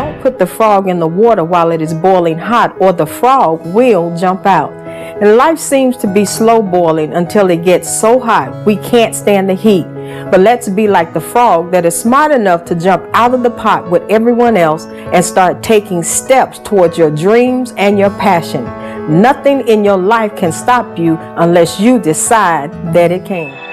Don't put the frog in the water while it is boiling hot, or the frog will jump out. And life seems to be slow boiling until it gets so hot we can't stand the heat. But let's be like the frog that is smart enough to jump out of the pot with everyone else and start taking steps towards your dreams and your passion. Nothing in your life can stop you unless you decide that it can.